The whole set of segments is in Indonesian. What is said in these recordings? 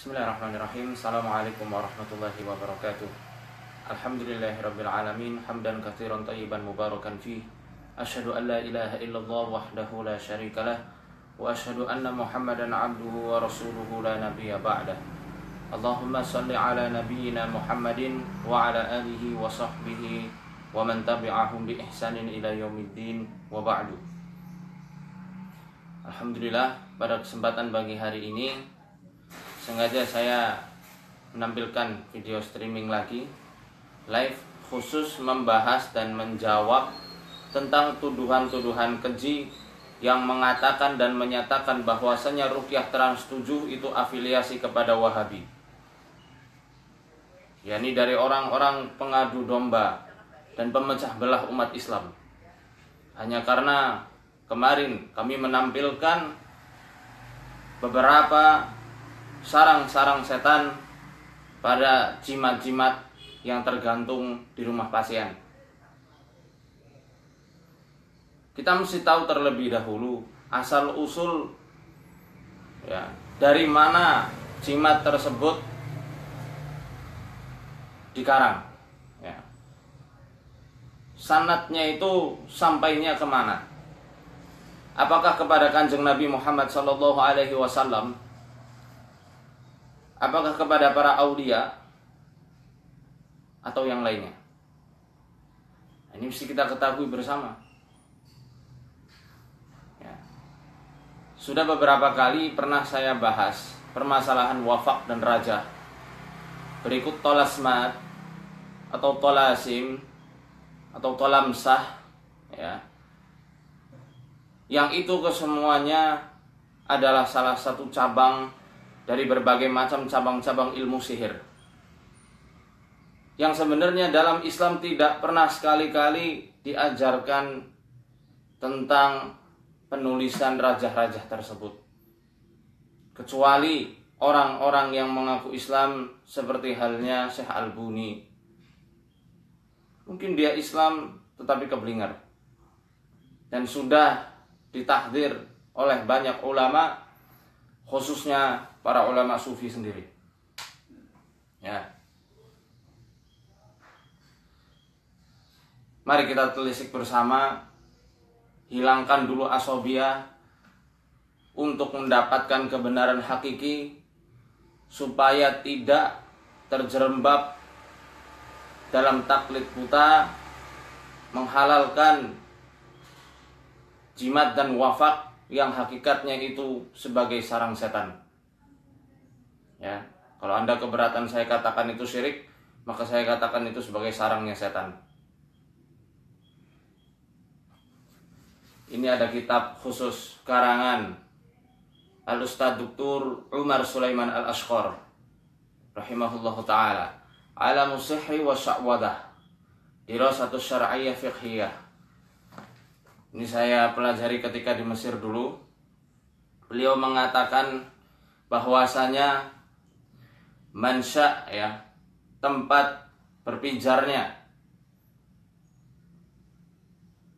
Bismillahirrahmanirrahim. Assalamualaikum warahmatullahi wabarakatuh. Alhamdulillahirrabbilalamin Hamdan kathiran tayyiban mubarakan fih. Ashadu an la ilaha illallah wahdahu la syarika lah Wa ashadu anna muhammadan abduhu wa rasuluhu la nabiya ba'dah. Allahumma salli ala nabiyyina muhammadin Wa ala alihi wa sahbihi Wa man tabi'ahum bi ihsanin ila yaumiddin Wa ba'du. Alhamdulillah pada kesempatan pagi hari ini sengaja saya menampilkan video streaming lagi live khusus membahas dan menjawab tentang tuduhan-tuduhan keji yang mengatakan dan menyatakan bahwasanya Rukyah Trans 7 itu afiliasi kepada Wahabi. yakni dari orang-orang pengadu domba dan pemecah belah umat Islam. Hanya karena kemarin kami menampilkan beberapa sarang-sarang setan pada jimat-jimat yang tergantung di rumah pasien. Kita mesti tahu terlebih dahulu asal usul ya dari mana jimat tersebut dikarang. Ya. Sanatnya itu sampainya ke mana? Apakah kepada kanjeng Nabi Muhammad Sallallahu Alaihi Wasallam Apakah kepada para aulia atau yang lainnya? Nah, ini mesti kita ketahui bersama. Ya. Sudah beberapa kali pernah saya bahas permasalahan wafak dan raja. Berikut tolasmat atau tolasim atau tolamsah ya. Yang itu kesemuanya adalah salah satu cabang dari berbagai macam cabang-cabang ilmu sihir. Yang sebenarnya dalam Islam tidak pernah sekali-kali diajarkan tentang penulisan raja-raja tersebut. Kecuali orang-orang yang mengaku Islam seperti halnya Syekh Al-Buni. Mungkin dia Islam tetapi keblinger. Dan sudah ditahdir oleh banyak ulama khususnya para ulama sufi sendiri. Ya. Mari kita telisik bersama hilangkan dulu asobia untuk mendapatkan kebenaran hakiki supaya tidak terjerembab dalam taklid buta menghalalkan jimat dan wafak yang hakikatnya itu sebagai sarang setan. Ya, kalau anda keberatan saya katakan itu syirik, maka saya katakan itu sebagai sarangnya setan. Ini ada kitab khusus karangan Al Dr. Umar Sulaiman Al Ashqar rahimahullah taala ala musihri wa sya'wadah dirasatu syar'iyyah fiqhiyah ini saya pelajari ketika di Mesir dulu beliau mengatakan bahwasanya mansya ya. Tempat berpijarnya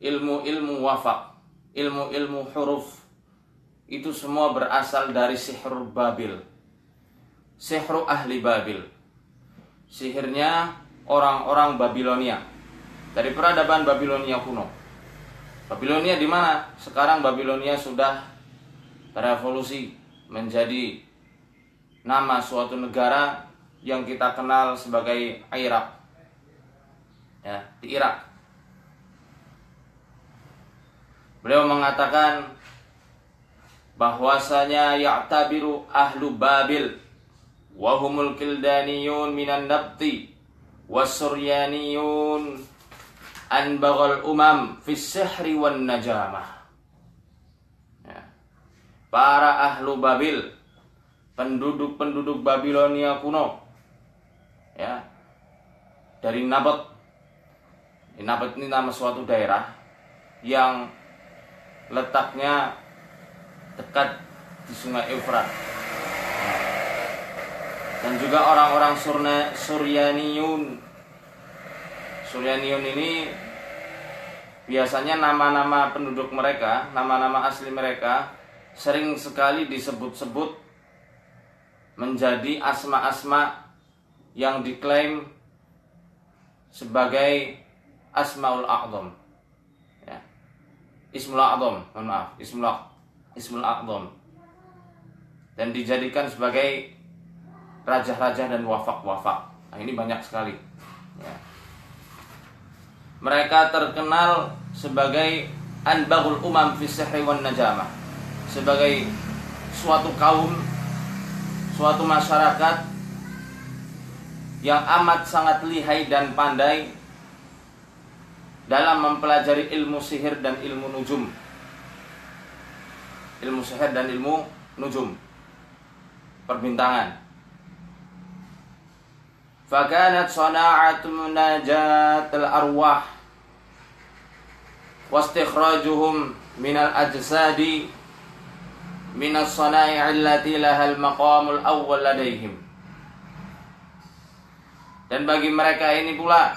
ilmu-ilmu wafak ilmu-ilmu huruf. Itu semua berasal dari sihir Babil. Sihru ahli Babil. Sihirnya orang-orang Babilonia. Dari peradaban Babilonia kuno. Babilonia di mana? Sekarang Babilonia sudah berevolusi menjadi nama suatu negara yang kita kenal sebagai Irak. Ya, di Irak. Beliau mengatakan bahwasanya ya'tabiru ahlu Babil wa humul kildaniyun minan nabti wasuryaniyun anbaghal umam fis sihri wan najamah. Ya. Para ahlu Babil penduduk-penduduk Babilonia kuno. Ya. Dari Nabat Nabat ini nama suatu daerah yang letaknya dekat di sungai Efrat dan juga orang-orang Suryaniun. Suryaniun ini biasanya nama-nama penduduk mereka nama-nama asli mereka sering sekali disebut-sebut menjadi asma-asma yang diklaim sebagai asmaul a'zam. Ya. Ismul a'zam, mohon maaf, ismul ismul a'zam. Dan dijadikan sebagai raja-raja dan wafak-wafak. Nah, ini banyak sekali. Ya. Mereka terkenal sebagai anbagul umam fi sihri wan. Sebagai suatu kaum, suatu masyarakat yang amat sangat lihai dan pandai dalam mempelajari ilmu sihir dan ilmu nujum. Ilmu sihir dan ilmu nujum. Perbintangan. Fakanat sana'at munajat al-arwah wastikhrajuhum minal ajsadi minas sana'i allati lahal maqamul awwal ladaihim dan bagi mereka ini pula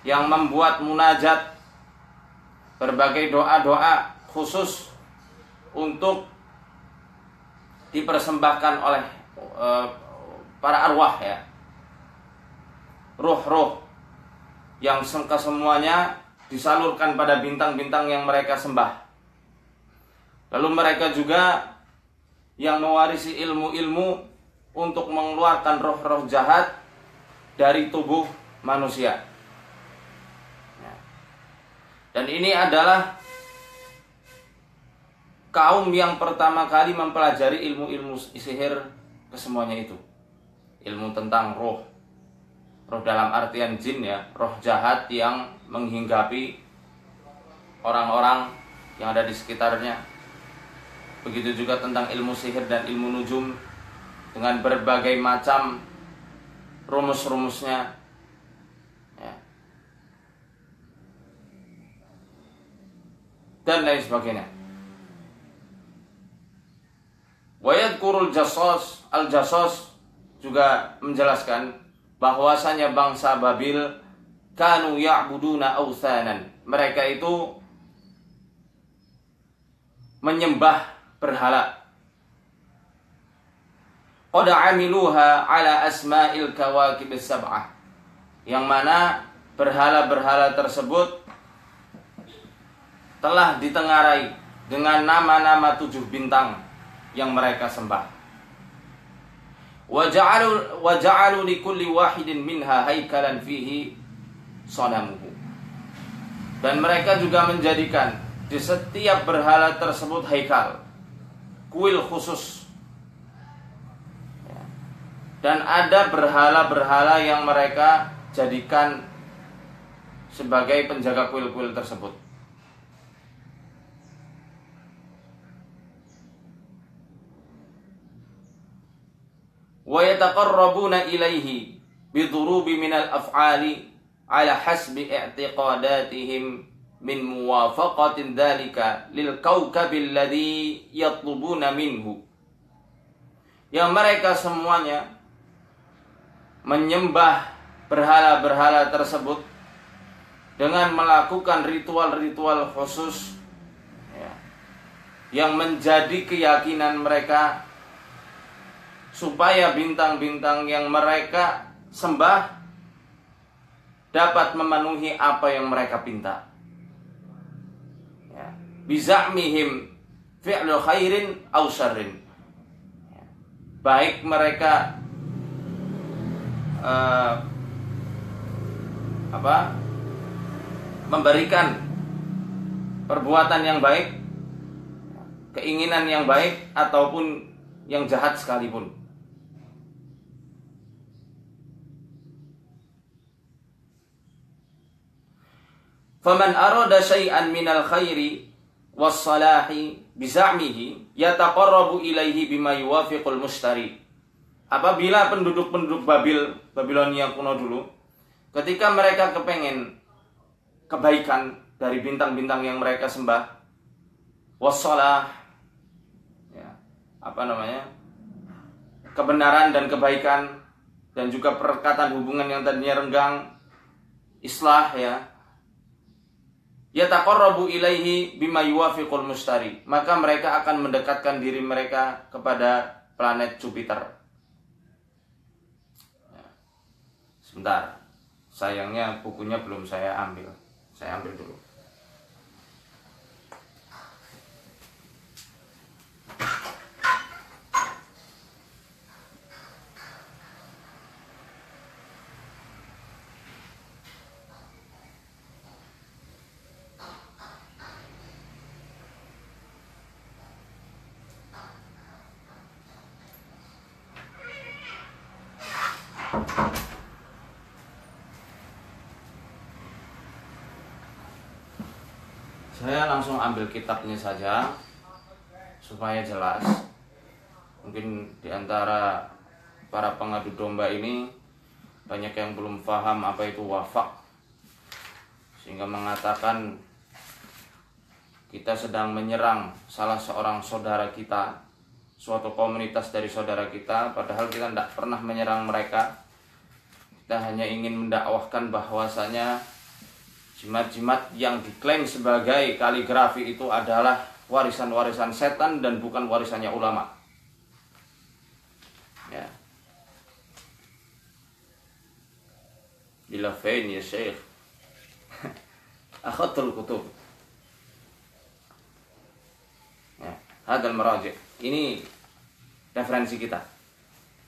yang membuat munajat berbagai doa-doa khusus untuk dipersembahkan oleh uh, para arwah ya. Roh-roh yang sengka semuanya disalurkan pada bintang-bintang yang mereka sembah. Lalu mereka juga yang mewarisi ilmu-ilmu untuk mengeluarkan roh-roh jahat dari tubuh manusia. Ya. Dan ini adalah kaum yang pertama kali mempelajari ilmu-ilmu sihir kesemuanya itu. Ilmu tentang roh. Roh dalam artian jin ya, roh jahat yang menghinggapi orang-orang yang ada di sekitarnya. Begitu juga tentang ilmu sihir dan ilmu nujum dengan berbagai macam rumus-rumusnya. Ya. dan lain sebagainya. Wayat kurul jasos al jasos juga menjelaskan bahwasanya bangsa Babil kanu ya'buduna awsanan mereka itu menyembah berhala qad amiluha ala asma'il kawakib sab'ah yang mana berhala-berhala tersebut telah ditengarai dengan nama-nama tujuh bintang yang mereka sembah. Waja'alu waja'alu li kulli wahidin minha haikalan fihi sanamuhu. Dan mereka juga menjadikan di setiap berhala tersebut haikal, kuil khusus dan ada berhala-berhala yang mereka jadikan sebagai penjaga kuil-kuil tersebut. Wa yataqarrabuna ilaihi bidurubi minal af'ali ala hasbi i'tiqadatihim min muwafaqatin dhalika lil kawkabil ladhi yatlubuna minhu. Yang mereka semuanya menyembah berhala-berhala tersebut dengan melakukan ritual-ritual khusus ya, yang menjadi keyakinan mereka supaya bintang-bintang yang mereka sembah dapat memenuhi apa yang mereka pinta. Biza'mihim fi'lu khairin aw syarrin. Ya. Baik mereka uh, apa memberikan perbuatan yang baik, keinginan yang baik ataupun yang jahat sekalipun. Faman arada syai'an minal khairi was salahi bizamihi yataqarrabu ilaihi bima yuwafiqul mustari apabila penduduk-penduduk Babil, Babilonia kuno dulu, ketika mereka kepengen kebaikan dari bintang-bintang yang mereka sembah, wassalah, ya, apa namanya, kebenaran dan kebaikan, dan juga perkataan hubungan yang tadinya renggang, islah ya, yataqarrabu ilaihi bima yuwafiqul mustari maka mereka akan mendekatkan diri mereka kepada planet Jupiter. Ya. Sebentar, sayangnya bukunya belum saya ambil. Saya ambil dulu. Saya langsung ambil kitabnya saja supaya jelas. Mungkin di antara para pengadu domba ini banyak yang belum paham apa itu wafak sehingga mengatakan kita sedang menyerang salah seorang saudara kita suatu komunitas dari saudara kita padahal kita tidak pernah menyerang mereka kita hanya ingin mendakwahkan bahwasanya jimat-jimat yang diklaim sebagai kaligrafi itu adalah warisan-warisan setan dan bukan warisannya ulama. Ya. Bila fain ya syekh. Akhadul kutub. Ya, Hadal meraji Ini referensi kita.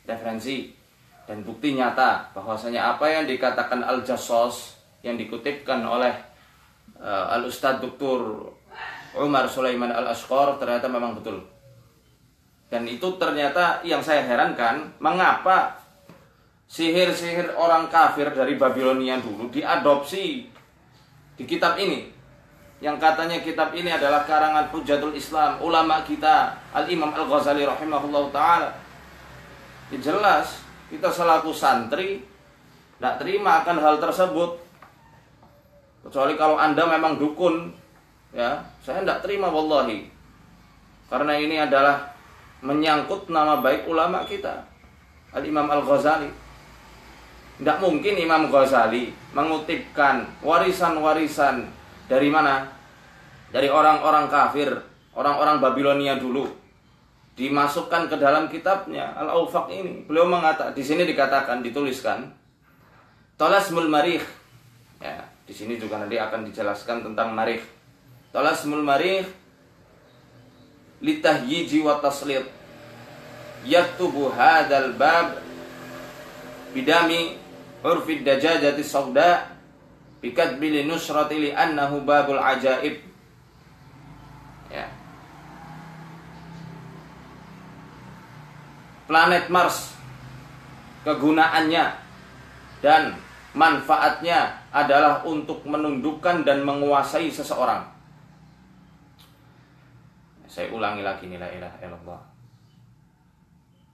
Referensi Dan bukti nyata bahwasanya apa yang dikatakan Al-Jassos Yang dikutipkan oleh uh, Al-Ustadz Dr. Umar Sulaiman Al-Ashqar Ternyata memang betul. Dan itu ternyata yang saya herankan Mengapa sihir-sihir orang kafir dari Babilonia dulu diadopsi di kitab ini? Yang katanya kitab ini adalah karangan Hujatul Islam ulama kita Al Imam Al Ghazali rahimahullah taala. Ya jelas kita selaku santri tidak terima akan hal tersebut kecuali kalau anda memang dukun ya saya tidak terima wallahi karena ini adalah menyangkut nama baik ulama kita Al Imam Al Ghazali tidak mungkin Imam Ghazali mengutipkan warisan-warisan dari mana? Dari orang-orang kafir, orang-orang Babilonia dulu. Dimasukkan ke dalam kitabnya Al-Aufaq ini. Beliau mengatakan di sini dikatakan dituliskan Tolasmul Marikh. Ya, di sini juga nanti akan dijelaskan tentang Marikh. Tolasmul Marikh litahyiji wa taslit yaktubu hadal bab bidami urfid dajajati sauda bikat bili nusrati li annahu babul ajaib. Ya. Planet Mars kegunaannya dan manfaatnya adalah untuk menundukkan dan menguasai seseorang. Saya ulangi lagi nilai ilah illallah.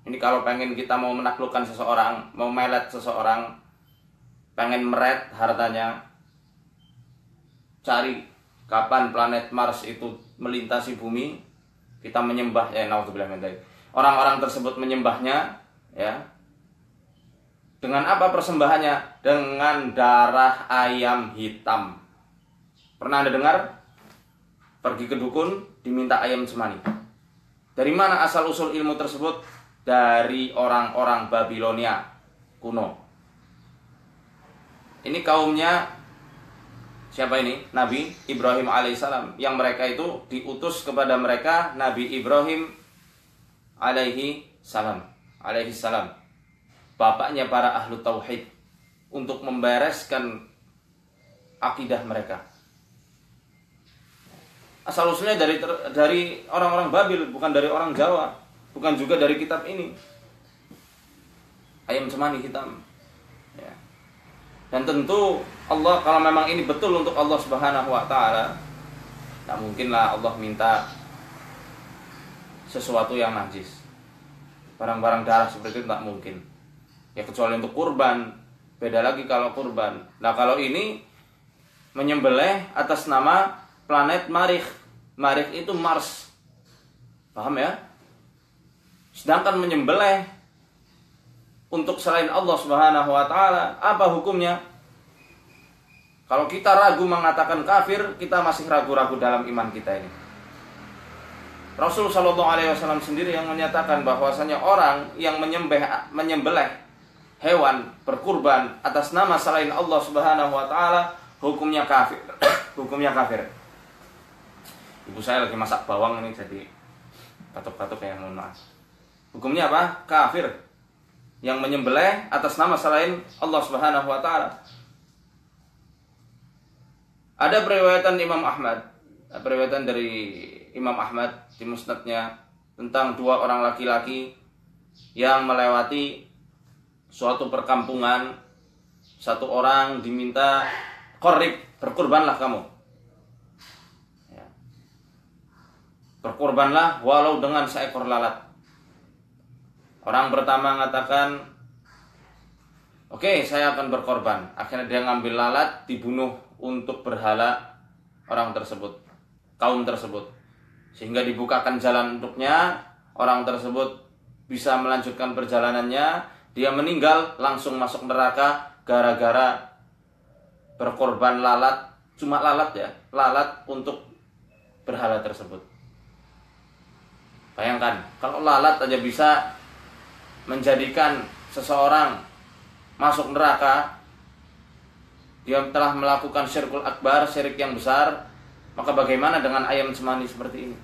Ini kalau pengen kita mau menaklukkan seseorang mau melet seseorang pengen meret hartanya cari kapan planet Mars itu melintasi bumi kita menyembah ya orang-orang tersebut menyembahnya ya dengan apa persembahannya dengan darah ayam hitam pernah anda dengar pergi ke dukun diminta ayam cemani dari mana asal usul ilmu tersebut dari orang-orang Babilonia kuno ini kaumnya siapa ini? Nabi Ibrahim alaihissalam. Yang mereka itu diutus kepada mereka Nabi Ibrahim alaihi salam. Alaihi salam. Bapaknya para ahlu tauhid untuk membereskan akidah mereka. Asal usulnya dari dari orang-orang Babil, bukan dari orang Jawa, bukan juga dari kitab ini. Ayam cemani hitam. Dan tentu Allah kalau memang ini betul untuk Allah Subhanahu wa taala, tak mungkinlah Allah minta sesuatu yang najis. Barang-barang darah seperti itu tak mungkin. Ya kecuali untuk kurban. Beda lagi kalau kurban. Nah, kalau ini menyembelih atas nama planet Marikh. Marikh itu Mars. Paham ya? Sedangkan menyembelih untuk selain Allah Subhanahu wa taala, apa hukumnya? Kalau kita ragu mengatakan kafir, kita masih ragu-ragu dalam iman kita ini. Rasul Shallallahu Alaihi Wasallam sendiri yang menyatakan bahwasanya orang yang menyembelih menyembelih hewan berkurban atas nama selain Allah Subhanahu Wa Taala hukumnya kafir, hukumnya kafir. Ibu saya lagi masak bawang ini jadi batuk-batuk ya mohon maaf. Hukumnya apa? Kafir yang menyembelih atas nama selain Allah Subhanahu wa taala. Ada periwayatan Imam Ahmad, periwayatan dari Imam Ahmad di musnadnya tentang dua orang laki-laki yang melewati suatu perkampungan satu orang diminta korib berkurbanlah kamu ya. berkurbanlah walau dengan seekor lalat Orang pertama mengatakan, Oke, okay, saya akan berkorban. Akhirnya dia ngambil lalat, dibunuh untuk berhala orang tersebut, kaum tersebut. Sehingga dibukakan jalan untuknya, orang tersebut bisa melanjutkan perjalanannya, dia meninggal langsung masuk neraka gara-gara berkorban lalat, cuma lalat ya, lalat untuk berhala tersebut. Bayangkan, kalau lalat aja bisa menjadikan seseorang masuk neraka dia telah melakukan syirkul akbar, syirik yang besar, maka bagaimana dengan ayam cemani seperti ini?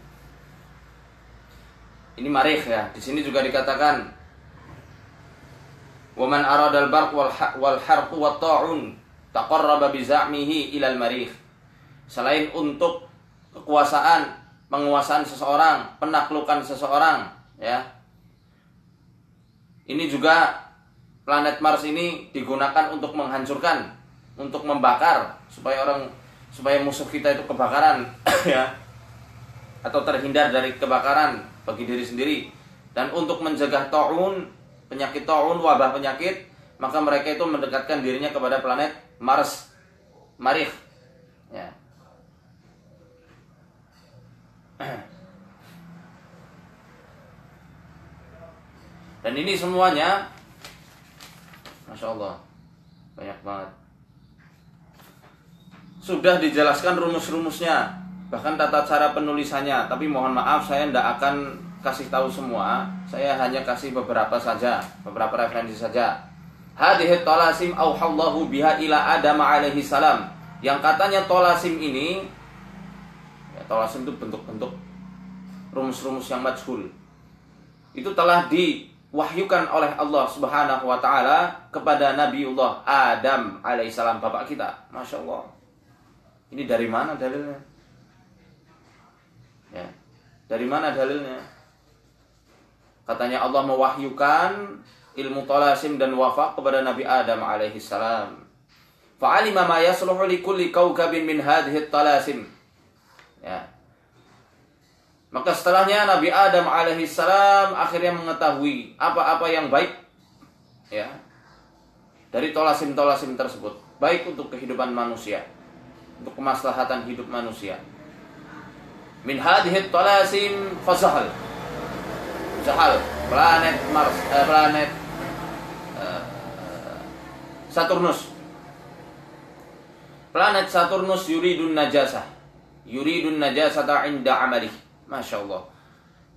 Ini marikh ya. Di sini juga dikatakan Waman aradal barq wal wal harqu wat ta'un taqarraba bi za'mihi ilal marikh. Selain untuk kekuasaan, penguasaan seseorang, penaklukan seseorang, ya, ini juga planet Mars ini digunakan untuk menghancurkan, untuk membakar supaya orang supaya musuh kita itu kebakaran ya. Atau terhindar dari kebakaran bagi diri sendiri. Dan untuk mencegah taun penyakit taun wabah penyakit maka mereka itu mendekatkan dirinya kepada planet Mars. Marikh ya. Dan ini semuanya Masya Allah Banyak banget. Sudah dijelaskan rumus-rumusnya Bahkan tata cara penulisannya. Tapi mohon maaf saya tidak akan kasih tahu semua Saya hanya kasih beberapa saja Beberapa referensi saja Hadihit tolasim auhallahu biha ila Adam alaihi salam Yang katanya tolasim ini ya, Tolasim itu bentuk-bentuk Rumus-rumus yang majhul Itu telah di wahyukan oleh Allah Subhanahu wa taala kepada Nabiullah Adam alaihissalam bapak kita. Masya Allah. Ini dari mana dalilnya? Ya. Dari mana dalilnya? Katanya Allah mewahyukan ilmu tolasim dan wafak kepada Nabi Adam alaihissalam. Fa'alima ma yasluhu li kulli kawkabin min hadhihi talasim. Ya. Maka setelahnya Nabi Adam alaihissalam akhirnya mengetahui apa-apa yang baik ya dari tolasim-tolasim tersebut, baik untuk kehidupan manusia, untuk kemaslahatan hidup manusia. Min hadhihi tolasim fasahal. Zahal, planet Mars, eh, planet eh, Saturnus. Planet Saturnus yuridun najasah. Yuridun najasata inda amalih Masya Allah.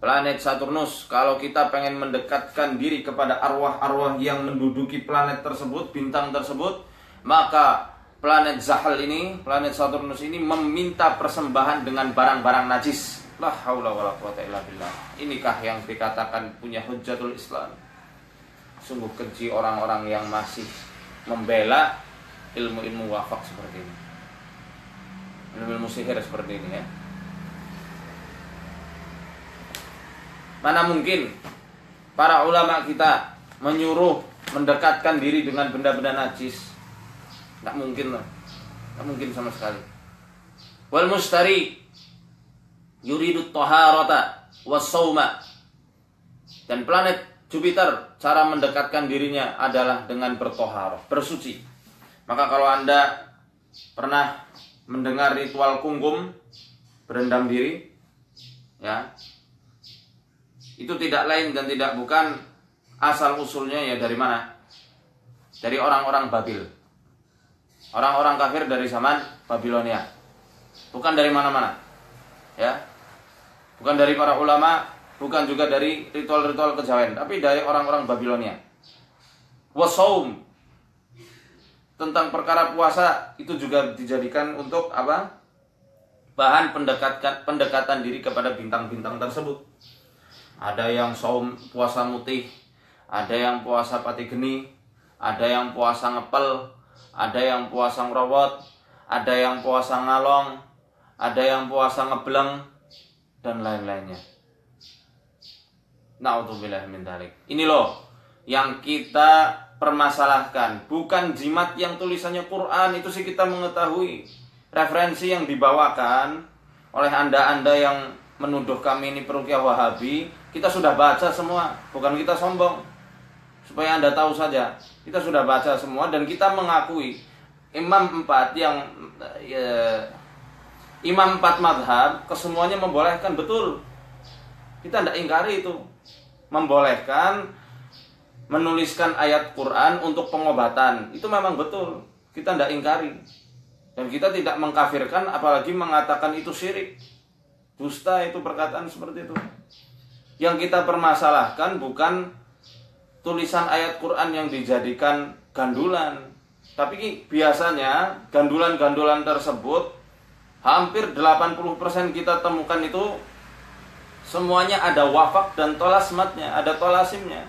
Planet Saturnus, kalau kita pengen mendekatkan diri kepada arwah-arwah yang menduduki planet tersebut, bintang tersebut, maka planet Zahal ini, planet Saturnus ini meminta persembahan dengan barang-barang najis. La haula. Inikah yang dikatakan punya hujatul Islam. Sungguh keji orang-orang yang masih membela ilmu-ilmu wafak seperti ini. Ilmu-ilmu sihir seperti ini ya. Mana mungkin para ulama kita menyuruh mendekatkan diri dengan benda-benda najis? Tidak mungkin lah. Tidak mungkin sama sekali. Wal mustari yuridu taharata wasawma dan planet Jupiter cara mendekatkan dirinya adalah dengan bertohar, bersuci. Maka kalau Anda pernah mendengar ritual kungkum berendam diri ya itu tidak lain dan tidak bukan asal usulnya ya dari mana? Dari orang-orang Babil. Orang-orang kafir dari zaman Babilonia. Bukan dari mana-mana. Ya. Bukan dari para ulama bukan juga dari ritual-ritual kejawen tapi dari orang-orang Babilonia. Wasaum. Tentang perkara puasa itu juga dijadikan untuk apa? Bahan pendekatan pendekatan diri kepada bintang-bintang tersebut. Ada yang saum puasa mutih ada yang puasa pati geni ada yang puasa ngepel ada yang puasa ngerowot ada yang puasa ngalong ada yang puasa ngebleng dan lain-lainnya Naudzubillah min dalik. Ini loh yang kita permasalahkan, bukan jimat yang tulisannya Quran itu sih kita mengetahui. Referensi yang dibawakan oleh Anda-anda yang menuduh kami ini perukiah Wahabi, kita sudah baca semua, bukan kita sombong. Supaya Anda tahu saja, kita sudah baca semua dan kita mengakui imam empat yang ya, imam empat madhab kesemuanya membolehkan betul. Kita tidak ingkari itu membolehkan menuliskan ayat Quran untuk pengobatan. Itu memang betul. Kita tidak ingkari. Dan kita tidak mengkafirkan apalagi mengatakan itu syirik. Dusta itu perkataan seperti itu. Yang kita permasalahkan bukan tulisan ayat Quran yang dijadikan gandulan. Tapi biasanya gandulan-gandulan tersebut hampir 80% kita temukan itu Semuanya ada wafak dan tolasmatnya, ada tolasimnya.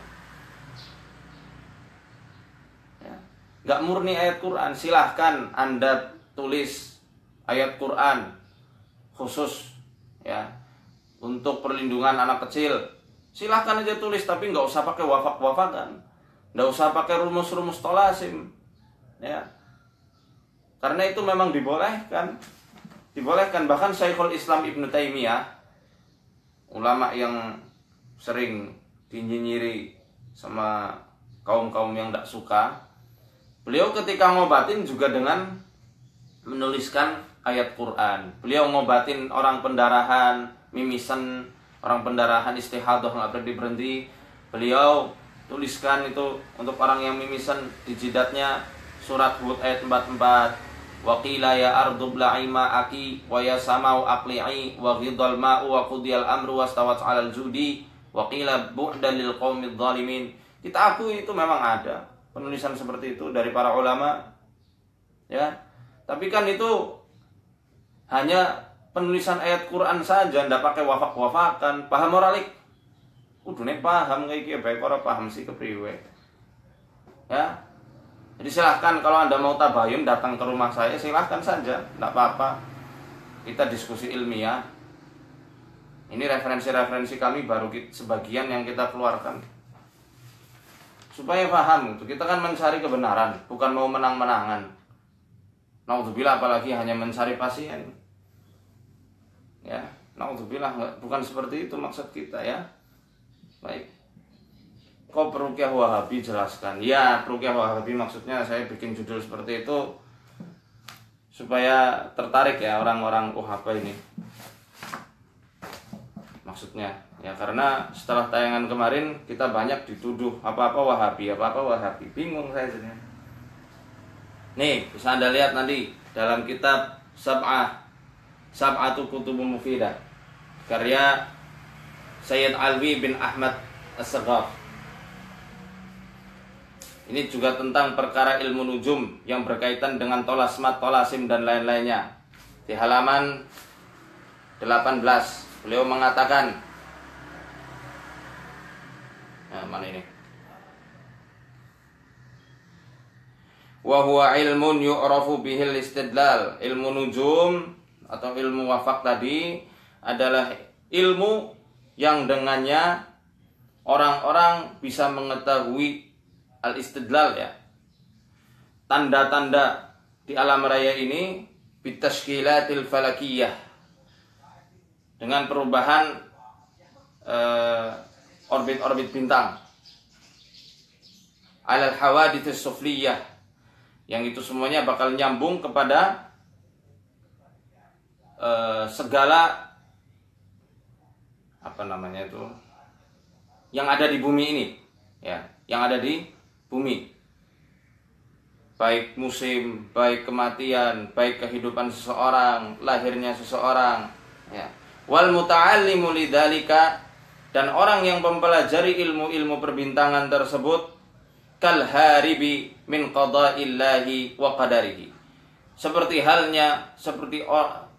Ya. Gak murni ayat Quran, silahkan Anda tulis ayat Quran khusus ya untuk perlindungan anak kecil. Silahkan aja tulis, tapi nggak usah pakai wafak-wafakan, nggak usah pakai rumus-rumus tolasim, ya. Karena itu memang dibolehkan, dibolehkan. Bahkan Syekhul Islam Ibnu Taimiyah ulama yang sering dinyinyiri sama kaum-kaum yang tidak suka beliau ketika ngobatin juga dengan menuliskan ayat Quran. Beliau ngobatin orang pendarahan mimisan orang pendarahan istihadah nggak berhenti berhenti. Beliau tuliskan itu untuk orang yang mimisan di jidatnya surat Hud ayat 44 Waqila ya ardu bla'i ma'aki wa ya samau aqli'i wa ghidal ma'u wa qudiyal amru wa stawat 'alal judi qila bu'dan lil qaumidz zalimin. Kita akui itu memang ada penulisan seperti itu dari para ulama. Ya. Tapi kan itu hanya penulisan ayat Quran saja, ndak pakai wafak-wafakan. Paham moralik? Kudune paham kayak gitu, baik orang paham sih kepriwe. Ya, jadi silahkan kalau Anda mau tabayun datang ke rumah saya silahkan saja, tidak apa-apa. Kita diskusi ilmiah. Ini referensi-referensi kami baru sebagian yang kita keluarkan. Supaya paham itu, kita kan mencari kebenaran, bukan mau menang-menangan. Naudzubillah apalagi hanya mencari pasien. Ya, naudzubillah bukan seperti itu maksud kita ya. Baik kok perukiah wahabi jelaskan? Ya perukiah wahabi maksudnya saya bikin judul seperti itu supaya tertarik ya orang-orang apa ini. Maksudnya ya karena setelah tayangan kemarin kita banyak dituduh apa-apa wahabi apa-apa wahabi. Bingung saya sebenarnya nih bisa anda lihat nanti dalam kitab sab'ah sab'atu kutubun mufidah karya Sayyid Alwi bin Ahmad As-Saghaf ini juga tentang perkara ilmu nujum yang berkaitan dengan tolasmat, tolasim dan lain-lainnya. Di halaman 18 beliau mengatakan Nah, mana ini? Wa huwa ilmun yu'rafu bihil istidlal. Ilmu nujum atau ilmu wafak tadi adalah ilmu yang dengannya orang-orang bisa mengetahui al-istidlal ya. Tanda-tanda di alam raya ini bitashkilatil falakiyah. Dengan perubahan uh, orbit-orbit bintang. Alal hawadithis sufliyah. Yang itu semuanya bakal nyambung kepada uh, segala apa namanya itu yang ada di bumi ini ya. Yang ada di bumi. Baik musim, baik kematian, baik kehidupan seseorang, lahirnya seseorang, ya. wal muta'allimu lidzalika dan orang yang mempelajari ilmu-ilmu perbintangan tersebut kal haribi min qada'illahi wa qadarihi seperti halnya seperti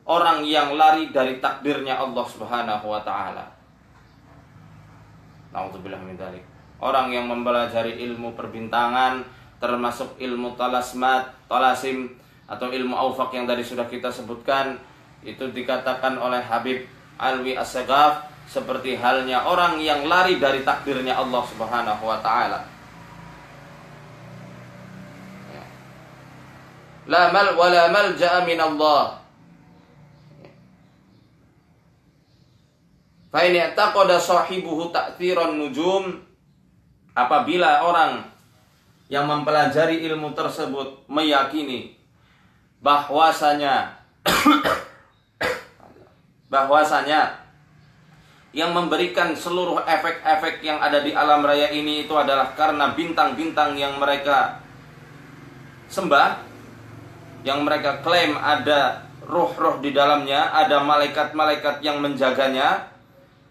orang yang lari dari takdirnya Allah Subhanahu wa taala. Nauzubillah min. Orang yang mempelajari ilmu perbintangan termasuk ilmu talasmat, talasim atau ilmu aufak yang tadi sudah kita sebutkan itu dikatakan oleh Habib Alwi As-Sagaf seperti halnya orang yang lari dari takdirnya Allah Subhanahu wa taala. Ya. La mal wa la malja'a min Allah. Fa in i'taqada sahibuhu ta'thiran nujum apabila orang yang mempelajari ilmu tersebut meyakini bahwasanya bahwasanya yang memberikan seluruh efek-efek yang ada di alam raya ini itu adalah karena bintang-bintang yang mereka sembah yang mereka klaim ada roh-roh di dalamnya, ada malaikat-malaikat yang menjaganya,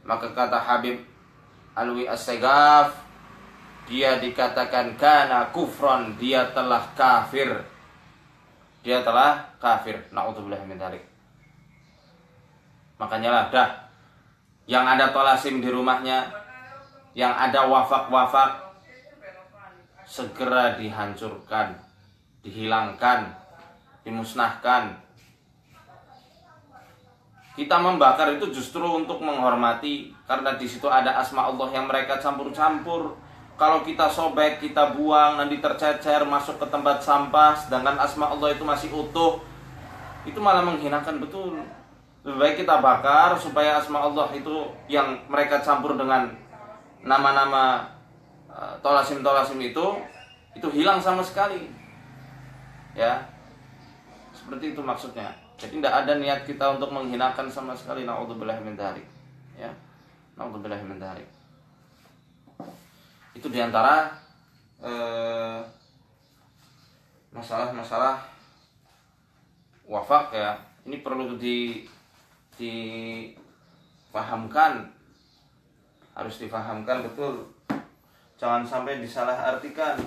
maka kata Habib Alwi As-Segaf dia dikatakan kana kufron dia telah kafir. Dia telah kafir. Naudzubillah min makanya lah dah. Yang ada tolasim di rumahnya yang ada wafak-wafak segera dihancurkan dihilangkan dimusnahkan. Kita membakar itu justru untuk menghormati karena di situ ada asma Allah yang mereka campur-campur kalau kita sobek, kita buang, nanti tercecer, masuk ke tempat sampah, sedangkan asma Allah itu masih utuh, itu malah menghinakan betul. Lebih baik kita bakar supaya asma Allah itu yang mereka campur dengan nama-nama eh, tolasim-tolasim itu, itu hilang sama sekali. Ya, seperti itu maksudnya. Jadi tidak ada niat kita untuk menghinakan sama sekali. Naudzubillah min Ya, naudzubillah min itu di antara eh, masalah-masalah wafak ya. Ini perlu di dipahamkan harus difahamkan betul. Jangan sampai disalah artikan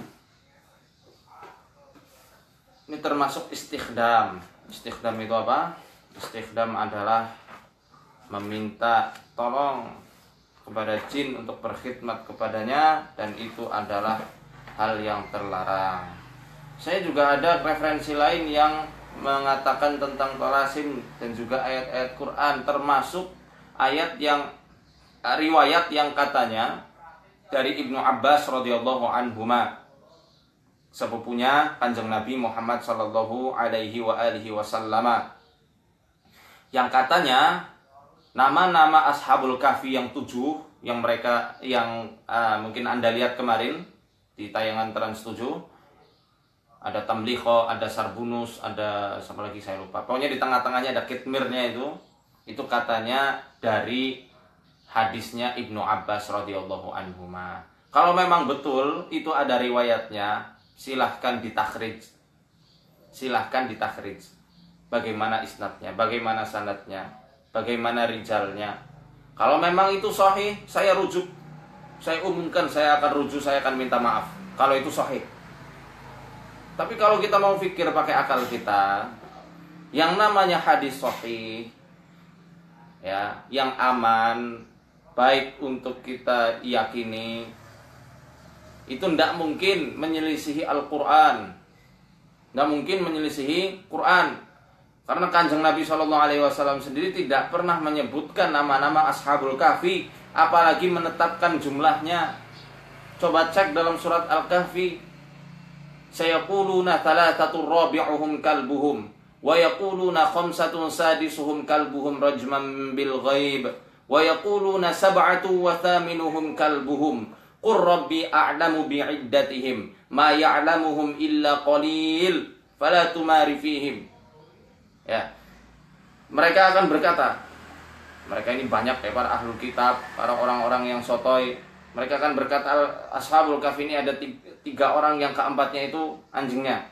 ini termasuk istighdam istighdam itu apa? Istighdam adalah meminta tolong kepada jin untuk berkhidmat kepadanya dan itu adalah hal yang terlarang. Saya juga ada referensi lain yang mengatakan tentang tolasim dan juga ayat-ayat Quran termasuk ayat yang riwayat yang katanya dari Ibnu Abbas radhiyallahu anhu sepupunya Kanjeng Nabi Muhammad sallallahu alaihi wa alihi wasallam yang katanya nama-nama ashabul kahfi yang tujuh yang mereka yang uh, mungkin anda lihat kemarin di tayangan Trans 7 ada Tamliho, ada Sarbunus, ada siapa lagi saya lupa. Pokoknya di tengah-tengahnya ada kitmirnya itu. Itu katanya dari hadisnya Ibnu Abbas radhiyallahu anhu. Kalau memang betul itu ada riwayatnya, silahkan ditakhrij. Silahkan ditakhrij. Bagaimana isnadnya, bagaimana sanadnya, bagaimana rijalnya. Kalau memang itu sahih, saya rujuk. Saya umumkan, saya akan rujuk, saya akan minta maaf. Kalau itu sahih. Tapi kalau kita mau pikir pakai akal kita, yang namanya hadis sahih, ya, yang aman, baik untuk kita yakini, itu tidak mungkin menyelisihi Al-Quran. Tidak mungkin menyelisihi Quran. Karena kanjeng Nabi Shallallahu Alaihi Wasallam sendiri tidak pernah menyebutkan nama-nama ashabul kahfi, apalagi menetapkan jumlahnya. Coba cek dalam surat Al-Kahfi. Saya Sayaquluna thalathatur rabi'uhum kalbuhum wa yaquluna khamsatun sadisuhum kalbuhum rajman bil ghaib wa yaquluna sab'atu wa thaminuhum kalbuhum qur rabbi a'lamu bi'iddatihim ma ya'lamuhum illa qalil fala tumari fihim ya. Mereka akan berkata mereka ini banyak ya para ahlu kitab para orang-orang yang sotoy. Mereka akan berkata ashabul kahfi ini ada tiga orang yang keempatnya itu anjingnya.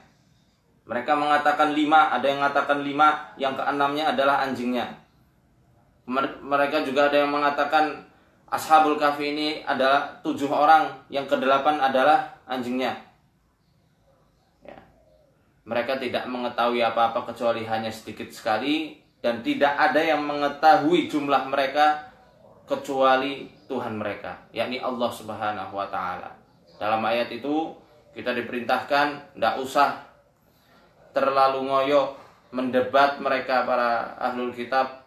Mereka mengatakan lima ada yang mengatakan lima yang keenamnya adalah anjingnya. Mereka juga ada yang mengatakan Ashabul Kahfi ini adalah tujuh orang, yang kedelapan adalah anjingnya. Mereka tidak mengetahui apa-apa kecuali hanya sedikit sekali dan tidak ada yang mengetahui jumlah mereka kecuali Tuhan mereka, yakni Allah Subhanahu wa taala. Dalam ayat itu kita diperintahkan tidak usah terlalu ngoyo mendebat mereka para ahlul kitab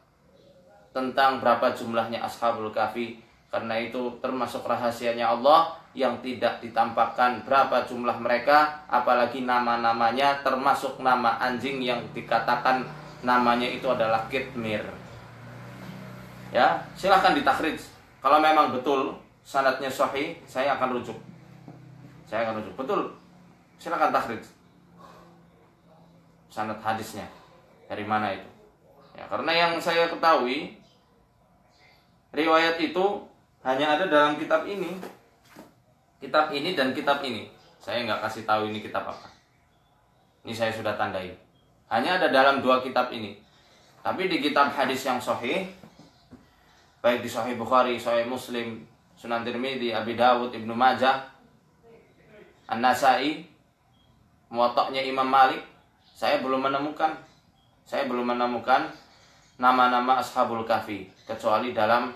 tentang berapa jumlahnya ashabul kahfi karena itu termasuk rahasianya Allah yang tidak ditampakkan berapa jumlah mereka, apalagi nama-namanya termasuk nama anjing yang dikatakan namanya itu adalah kitmir. Ya, silahkan ditakhrij. Kalau memang betul sanatnya sahih, saya akan rujuk. Saya akan rujuk. Betul. Silahkan takhrij. Sanat hadisnya. Dari mana itu? Ya, karena yang saya ketahui riwayat itu hanya ada dalam kitab ini kitab ini dan kitab ini. Saya nggak kasih tahu ini kitab apa. Ini saya sudah tandai. Hanya ada dalam dua kitab ini. Tapi di kitab hadis yang sahih baik di sahih Bukhari, sahih Muslim, Sunan Tirmidzi, Abi Dawud, Ibnu Majah, An-Nasai, Muwatta'nya Imam Malik, saya belum menemukan. Saya belum menemukan nama-nama Ashabul Kahfi kecuali dalam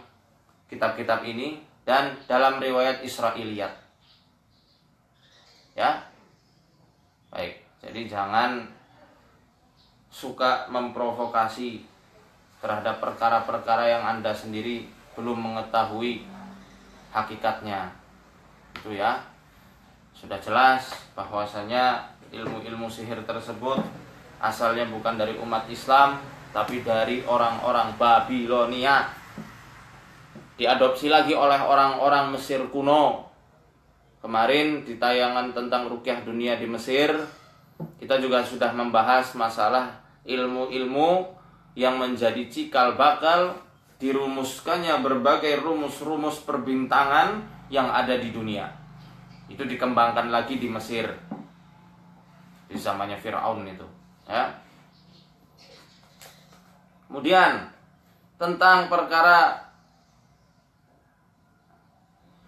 kitab-kitab ini dan dalam riwayat Israiliyat. Ya. Baik, jadi jangan suka memprovokasi terhadap perkara-perkara yang Anda sendiri belum mengetahui hakikatnya. Itu ya. Sudah jelas bahwasanya ilmu-ilmu sihir tersebut asalnya bukan dari umat Islam tapi dari orang-orang Babilonia diadopsi lagi oleh orang-orang Mesir kuno. Kemarin di tayangan tentang rukyah dunia di Mesir, kita juga sudah membahas masalah ilmu-ilmu yang menjadi cikal bakal dirumuskannya berbagai rumus-rumus perbintangan yang ada di dunia. Itu dikembangkan lagi di Mesir. Di zamannya Firaun itu, ya. Kemudian tentang perkara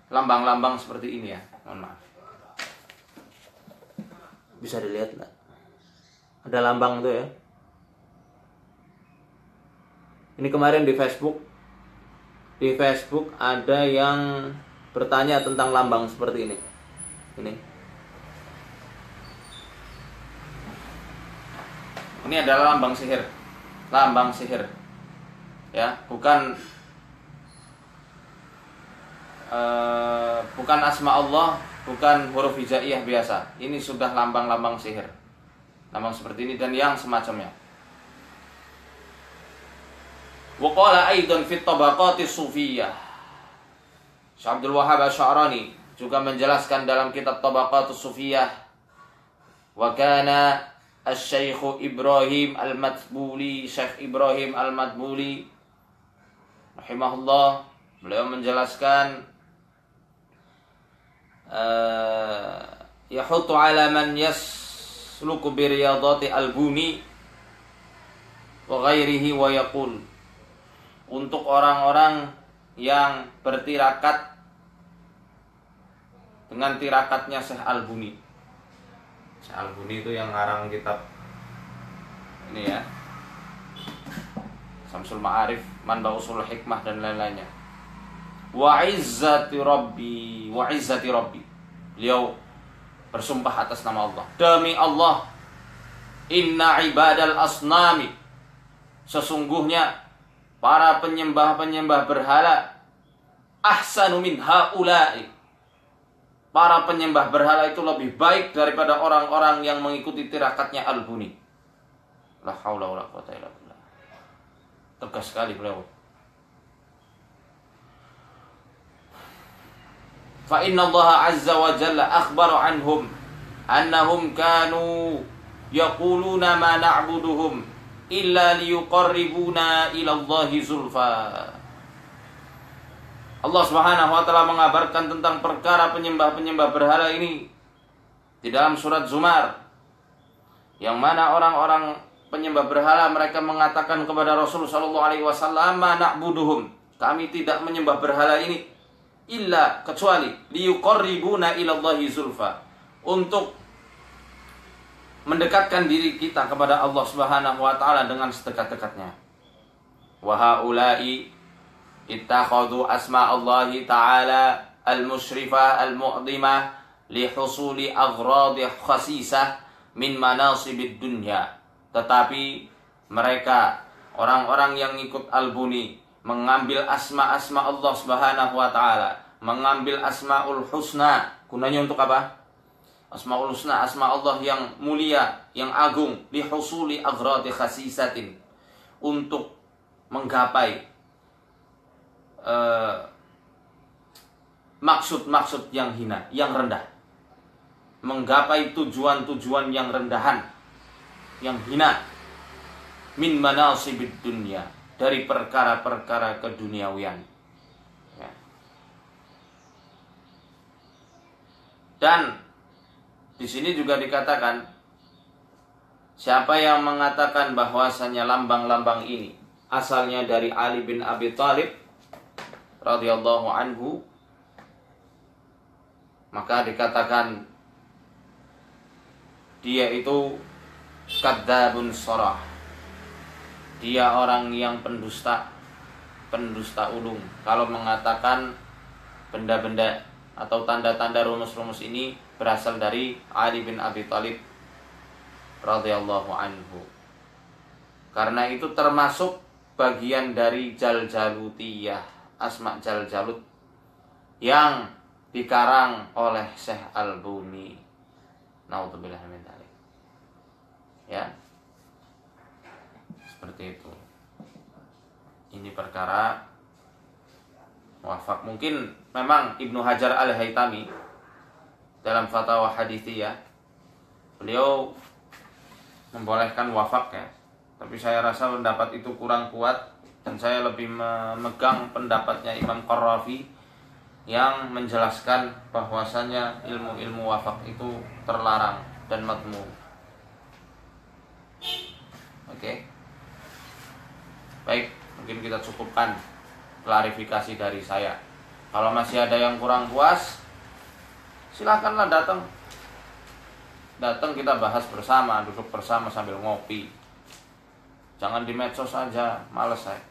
lambang-lambang seperti ini ya mohon maaf bisa dilihat nggak? Ada lambang tuh ya. Ini kemarin di Facebook. Di Facebook ada yang bertanya tentang lambang seperti ini. Ini. Ini adalah lambang sihir. Lambang sihir. Ya bukan uh, bukan asma Allah, bukan huruf hijaiyah biasa. Ini sudah lambang-lambang sihir. Lambang seperti ini dan yang semacamnya. Waqala aidan fit tabaqati sufiyah. Syekh Abdul Wahab Asy'arani juga menjelaskan dalam kitab Tabaqatus Sufiyah wa kana Asy-Syaikh Ibrahim Al-Matbuli Syekh Ibrahim Al-Matbuli rahimahullah beliau menjelaskan uh, yahutu ala man yasluku bi riyadati al-buni wa ghairihi wa yaqul untuk orang-orang yang bertirakat dengan tirakatnya Syekh Al-Buni. Syekh Al-Buni itu yang ngarang kitab ini ya. Samsul Ma'arif, Manda Usul Hikmah dan lain-lainnya wa izzati rabbi wa izzati rabbi. Beliau bersumpah atas nama Allah. Demi Allah inna ibadal asnami. Sesungguhnya para penyembah-penyembah berhala ahsanu min haula'i. Para penyembah berhala itu lebih baik daripada orang-orang yang mengikuti tirakatnya Al-Buni. La haula wala quwata illa billah. Tegas sekali beliau fa inna Allah azza wa jalla akhbara anhum annahum kanu yaquluna ma na'buduhum illa liyuqarribuna ila Allah zulfa. Allah Subhanahu wa taala mengabarkan tentang perkara penyembah-penyembah berhala ini di dalam surat Zumar yang mana orang-orang penyembah berhala mereka mengatakan kepada Rasul Shallallahu Alaihi Wasallam na'buduhum. Kami tidak menyembah berhala ini illa kecuali liyuqarribuna ilallahi zulfa untuk mendekatkan diri kita kepada Allah Subhanahu wa taala dengan sedekat-dekatnya. Wa haula'i ittakhadhu asma Allah taala al-musyrifah al-mu'dhimah li husuli khasisah min manasibid dunya. Tetapi mereka orang-orang yang ikut al-buni mengambil asma-asma Allah Subhanahu wa taala, mengambil asmaul husna. Gunanya untuk apa? Asmaul Husna, asma Allah yang mulia, yang agung, lihusuli agradi khasisatin untuk menggapai uh, maksud-maksud yang hina, yang rendah. Menggapai tujuan-tujuan yang rendahan, yang hina. Min manasibid dunia, dari perkara-perkara keduniawian. Ya. Dan di sini juga dikatakan siapa yang mengatakan bahwasanya lambang-lambang ini asalnya dari Ali bin Abi Thalib radhiyallahu anhu maka dikatakan dia itu kadzabun sorah dia orang yang pendusta pendusta ulung kalau mengatakan benda-benda atau tanda-tanda rumus-rumus ini berasal dari Ali bin Abi Thalib radhiyallahu anhu. Karena itu termasuk bagian dari Jal Jalutiyah, Asma Jal Jalut yang dikarang oleh Syekh Al-Buni. Nauzubillah min Ya. Seperti itu. Ini perkara wafak. Mungkin memang Ibnu Hajar Al-Haytami dalam fatwa hadithiyah beliau membolehkan wafak ya tapi saya rasa pendapat itu kurang kuat dan saya lebih memegang pendapatnya Imam Qarrafi yang menjelaskan bahwasanya ilmu-ilmu wafak itu terlarang dan matmu oke baik mungkin kita cukupkan klarifikasi dari saya. Kalau masih ada yang kurang puas silakanlah datang. Datang kita bahas bersama duduk bersama sambil ngopi. Jangan di medsos saja males saya.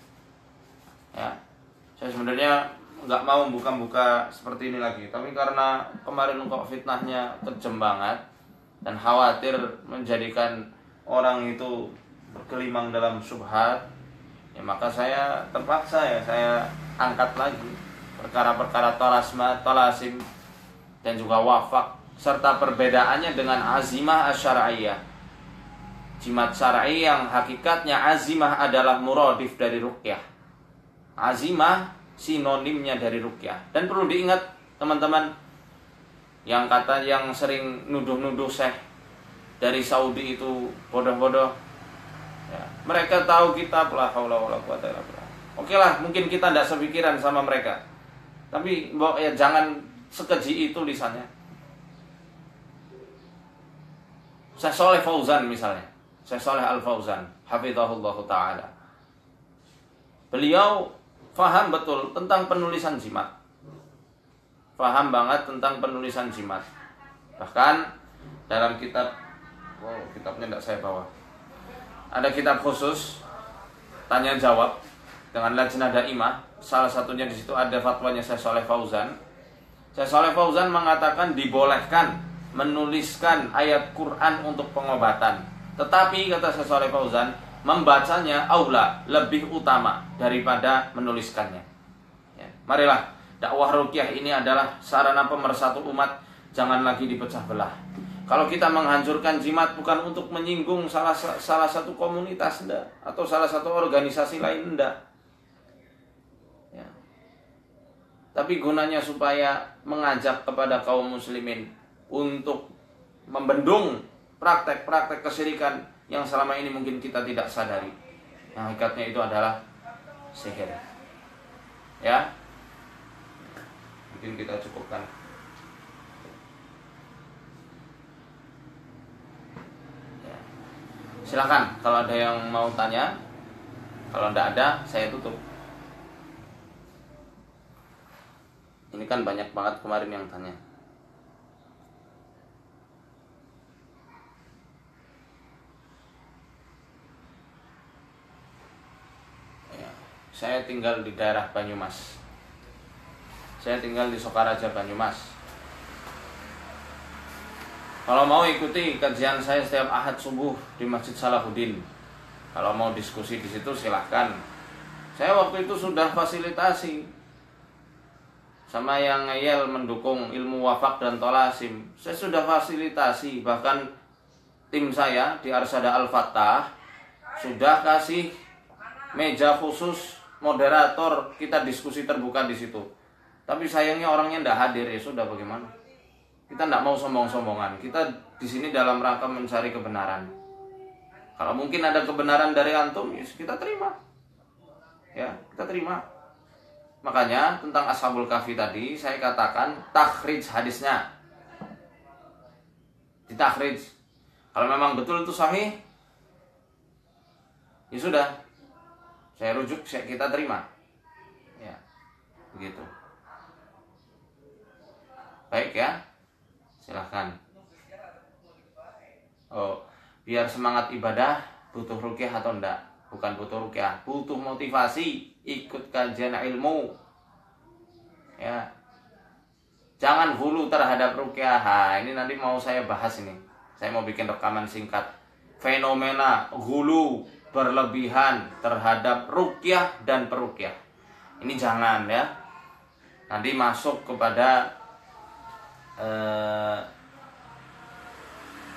Ya. Saya sebenarnya nggak mau buka-buka seperti ini lagi. Tapi karena kemarin kok fitnahnya kejem banget dan khawatir menjadikan orang itu berkelimang dalam subhat ya maka saya terpaksa ya saya angkat lagi perkara-perkara tolasma tolasim dan juga wafak serta perbedaannya dengan azimah asyara'iyah. Jimat syar'i yang hakikatnya azimah adalah muradif dari rukyah. Azimah sinonimnya dari rukyah. Dan perlu diingat teman-teman yang kata yang sering nuduh-nuduh syekh dari Saudi itu bodoh-bodoh. Mereka tahu kitab lah Oke lah, mungkin kita tidak sepikiran sama mereka. Tapi ya jangan sekeji itu lisannya. Saya Soleh Fauzan misalnya. Saya Soleh Al Fauzan, hafizahullah taala. Beliau faham betul tentang penulisan jimat. Faham banget tentang penulisan jimat. Bahkan dalam kitab wow, kitabnya tidak saya bawa. Ada kitab khusus tanya jawab dengan lajnah daimah. Salah satunya di situ ada fatwanya saya Soleh Fauzan Syekh Saleh Fauzan mengatakan dibolehkan menuliskan ayat Quran untuk pengobatan. Tetapi kata Syekh Saleh Fauzan, membacanya aula lebih utama daripada menuliskannya. Ya. Marilah dakwah rukyah ini adalah sarana pemersatu umat, jangan lagi dipecah belah. Kalau kita menghancurkan jimat bukan untuk menyinggung salah salah satu komunitas enggak atau salah satu organisasi lain enggak. tapi gunanya supaya mengajak kepada kaum muslimin untuk membendung praktek-praktek kesyirikan yang selama ini mungkin kita tidak sadari. Yang hakikatnya itu adalah sihir. Ya. Mungkin kita cukupkan. Silakan kalau ada yang mau tanya kalau tidak ada saya tutup. Ini kan banyak banget kemarin yang tanya. Ya, saya tinggal di daerah Banyumas. Saya tinggal di Sokaraja Banyumas kalau mau ikuti kajian saya setiap ahad subuh di Masjid Salahuddin. Kalau mau diskusi di situ silahkan. Saya waktu itu sudah fasilitasi sama yang ngeyel mendukung ilmu wafak dan tolasim. Saya sudah fasilitasi bahkan tim saya di Arsada Al-Fatah sudah kasih meja khusus moderator kita diskusi terbuka di situ. Tapi sayangnya orangnya tidak hadir ya sudah bagaimana? Kita tidak mau sombong-sombongan. Kita di sini dalam rangka mencari kebenaran. Kalau mungkin ada kebenaran dari antum, ya kita terima. Ya, kita terima. Makanya tentang Ashabul Kahfi tadi saya katakan takhrij hadisnya. Ditakhrij. Kalau memang betul itu sahih, ya sudah. Saya rujuk, kita terima. Ya, begitu. Baik ya silahkan. Oh biar semangat ibadah butuh rukyah atau enggak bukan butuh rukyah butuh motivasi ikut kajian ilmu. Ya. Jangan hulu terhadap rukyah. Ini nanti mau saya bahas ini. Saya mau bikin rekaman singkat. Fenomena hulu berlebihan terhadap rukyah dan perukyah. Ini jangan ya. Nanti masuk kepada eh,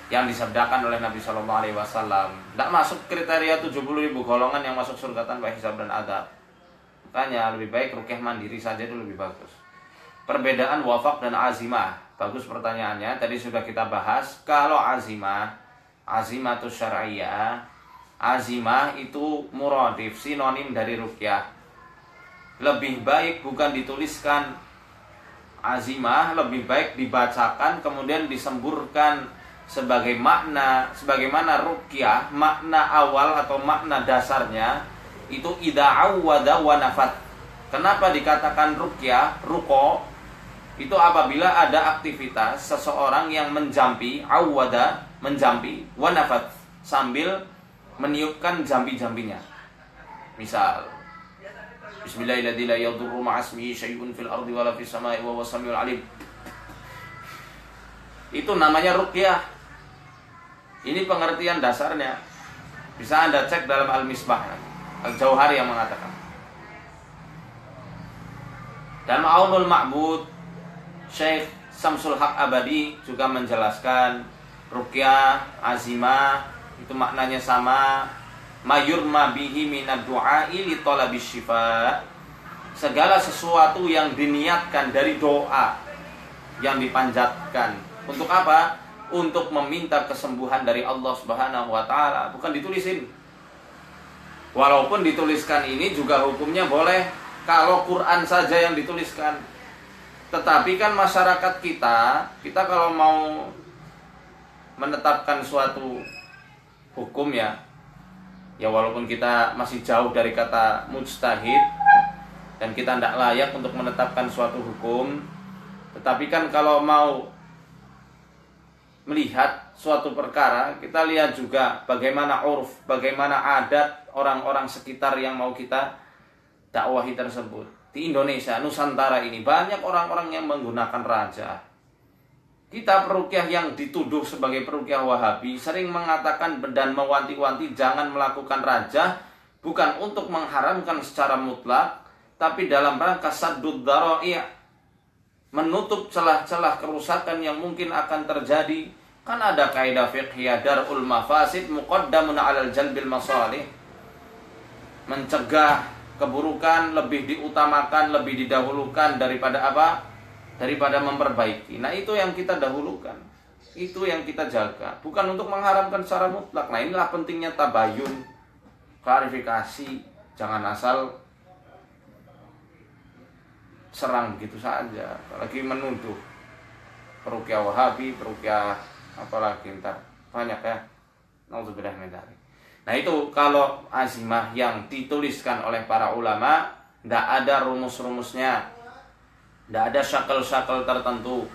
yang disabdakan oleh Nabi Shallallahu Alaihi Wasallam. Tidak masuk kriteria 70 ribu golongan yang masuk surga tanpa hisab dan adab. Makanya lebih baik rukyah mandiri saja itu lebih bagus. Perbedaan wafak dan azimah. Bagus pertanyaannya. Tadi sudah kita bahas kalau azimah azimah itu syariah azimah itu muradif sinonim dari rukyah. Lebih baik bukan dituliskan azimah lebih baik dibacakan kemudian disemburkan sebagai makna sebagaimana rukyah makna awal atau makna dasarnya itu ida awwada wa nafat. Kenapa dikatakan rukyah ruko? Itu apabila ada aktivitas seseorang yang menjampi awwada menjampi wa nafat sambil meniupkan jambi-jambinya. Misal La ma'asmihi syai'un fil ardi wala fis sama'i wa samiul alim. Itu namanya ruqyah. Ini pengertian dasarnya. Bisa Anda cek dalam Al-Misbah. Al-Jauhari yang mengatakan. Dan Aunul Ma'bud Syekh Samsul Haq Abadi juga menjelaskan ruqyah, azimah itu maknanya sama, mayurma bihi minad du'ai li talabis syifa segala sesuatu yang diniatkan dari doa yang dipanjatkan untuk apa? Untuk meminta kesembuhan dari Allah Subhanahu wa taala, bukan ditulisin. Walaupun dituliskan ini juga hukumnya boleh kalau Quran saja yang dituliskan. Tetapi kan masyarakat kita, kita kalau mau menetapkan suatu hukum ya, ya walaupun kita masih jauh dari kata mujtahid dan kita tidak layak untuk menetapkan suatu hukum tetapi kan kalau mau melihat suatu perkara kita lihat juga bagaimana urf bagaimana adat orang-orang sekitar yang mau kita dakwahi tersebut. Di Indonesia Nusantara ini banyak orang-orang yang menggunakan raja kita perukiah yang dituduh sebagai perukiah Wahabi sering mengatakan dan mewanti-wanti jangan melakukan raja bukan untuk mengharamkan secara mutlak tapi dalam rangka saddud daro'i menutup celah-celah kerusakan yang mungkin akan terjadi. Kan ada kaidah fiqhiyah darul mafasid muqaddamun 'alal jalbil masalih. Mencegah keburukan lebih diutamakan lebih didahulukan daripada apa daripada memperbaiki. Nah, itu yang kita dahulukan. Itu yang kita jaga, bukan untuk mengharamkan secara mutlak. Nah, inilah pentingnya tabayun, klarifikasi, jangan asal serang begitu saja, apalagi menuduh perukia Wahabi, perukia apalagi ntar banyak ya. Nauzubillah min Nah itu kalau azimah yang dituliskan oleh para ulama Tidak ada rumus-rumusnya Tidak ada syakal-syakal tertentu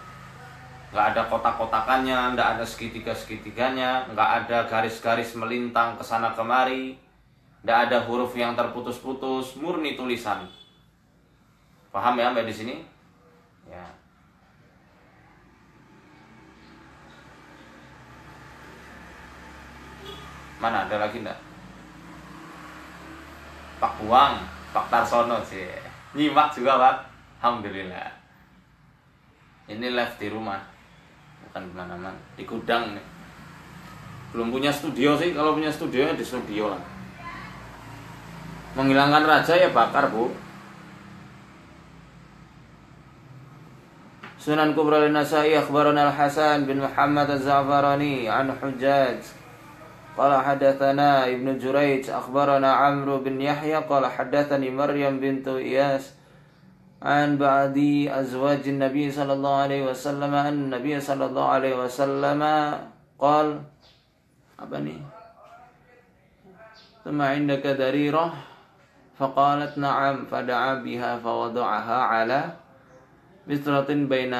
Nggak ada kotak-kotakannya Nggak ada segitiga-segitiganya Nggak ada garis-garis melintang ke sana kemari Nggak ada huruf yang terputus-putus Murni tulisan Paham ya Mbak di sini? Ya. Mana ada lagi enggak? Pak Buang, Pak Tarsono sih. Nyimak juga Pak. Alhamdulillah. Ini live di rumah. Bukan kemana-mana. Di gudang nih. Belum punya studio sih. Kalau punya studio ya di studio lah. Menghilangkan raja ya bakar bu. Sunan Kubra Nasai akhbarana Al-Hasan bin Muhammad Az-Za'farani an Hujjaj قال حدثنا ابن جريج أخبرنا عمرو بن يحيى قال حدثني مريم بنت إياس عن بعد أزواج النبي صلى الله عليه وسلم أن النبي صلى الله عليه وسلم قال أبني ثم عندك دريرة فقالت نعم. فدعا بها فوضعها على بسرة بين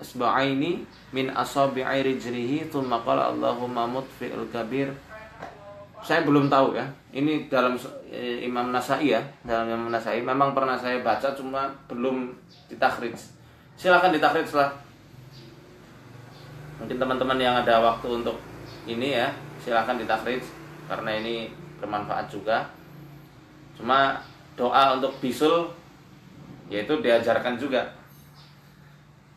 isba'aini min asabi'i rijlihi thumma qala Allahumma mutfi'il kabir saya belum tahu ya. Ini dalam e, Imam Nasai ya. Dalam Imam Nasai. Memang pernah saya baca cuma belum ditakhrij silakan ditakhrij lah. Mungkin teman-teman yang ada waktu untuk ini ya silakan ditakhrij karena ini bermanfaat juga. Cuma doa untuk bisul yaitu diajarkan juga.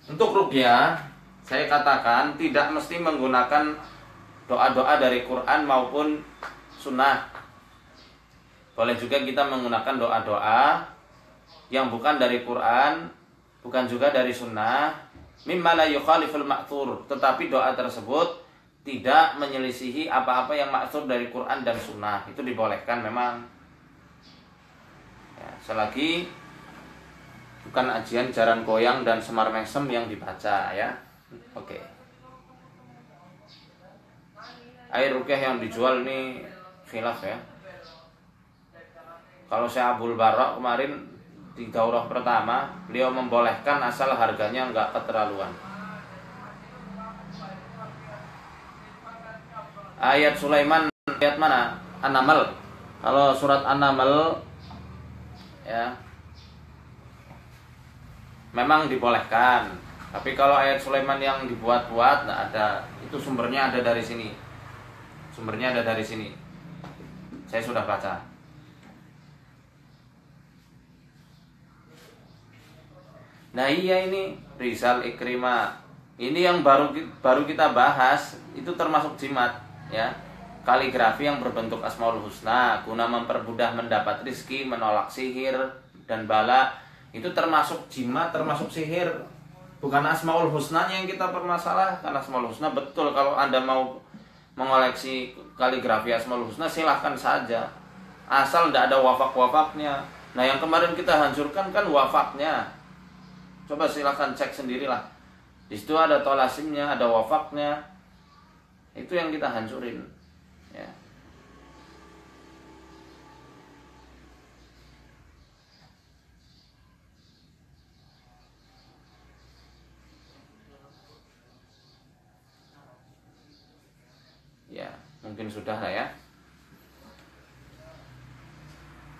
Untuk rukyah, saya katakan tidak mesti menggunakan doa-doa dari Quran maupun sunnah. Boleh juga kita menggunakan doa-doa yang bukan dari Quran, bukan juga dari sunnah, mimma la yukhaliful ma'thur, tetapi doa tersebut tidak menyelisihi apa-apa yang maksud dari Quran dan sunnah. Itu dibolehkan memang. Ya, selagi bukan ajian jaran goyang dan semar mesem yang dibaca ya oke okay. air rukyah yang dijual ini khilaf ya. Kalau saya Abul Barok kemarin di daurah pertama beliau membolehkan asal harganya nggak keterlaluan. Ayat Sulaiman ayat mana? An-Naml. Kalau surat An-Naml ya memang dibolehkan. Tapi kalau ayat Sulaiman yang dibuat-buat nah ada. Itu sumbernya ada dari sini. Sumbernya ada dari sini saya sudah baca. Nah iya ini Rizal Ikrimah ini yang baru baru kita bahas itu termasuk jimat ya. Kaligrafi yang berbentuk asmaul husna guna mempermudah mendapat rizki menolak sihir dan bala itu termasuk jimat termasuk sihir. Bukan asmaul husna yang kita permasalahkan. Asmaul husna betul kalau anda mau mengoleksi kaligrafi asmaul husna silahkan saja. Asal tidak ada wafak-wafaknya. Nah yang kemarin kita hancurkan kan wafaknya. Coba silahkan cek sendirilah. Di situ ada tolasimnya ada wafaknya. Itu yang kita hancurin ya mungkin sudah lah ya.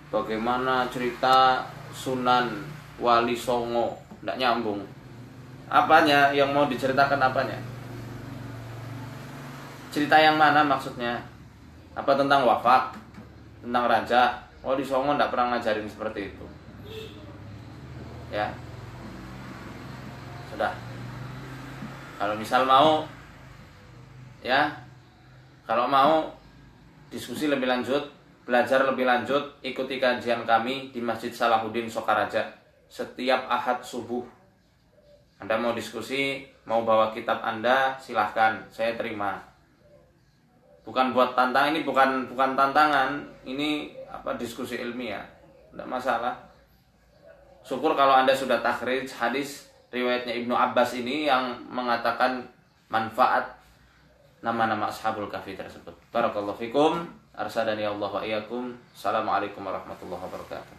Bagaimana cerita Sunan Wali Songo? Tidak nyambung. Apanya? Yang mau diceritakan apanya? Cerita yang mana maksudnya? Apa tentang wafat? Tentang raja? Wali Songo tidak pernah ngajarin seperti itu. Ya. Sudah. Kalau misal mau ya kalau mau diskusi lebih lanjut, belajar lebih lanjut, ikuti kajian kami di Masjid Salahuddin Sokaraja setiap Ahad subuh. Anda mau diskusi, mau bawa kitab Anda, silahkan, saya terima. Bukan buat tantang ini bukan bukan tantangan, ini apa diskusi ilmiah, tidak masalah. Syukur kalau Anda sudah takhrij hadis riwayatnya Ibnu Abbas ini yang mengatakan manfaat nama-nama ashabul kahfi tersebut. Barakallahu fikum. Arsadani Allah wa iyyakum. Assalamualaikum warahmatullahi wabarakatuh.